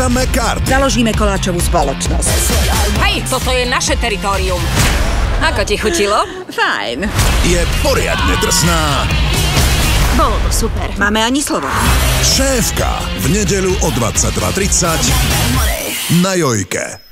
Hráme karty. Založíme koláčovú spoločnosť. Hej, toto je naše teritorium. Ako ti chutilo? Fajn. Je poriadne drsná. Bolo to super. Máme ani slovo. Šéfka v nedeľu o 22.30 na Jojke.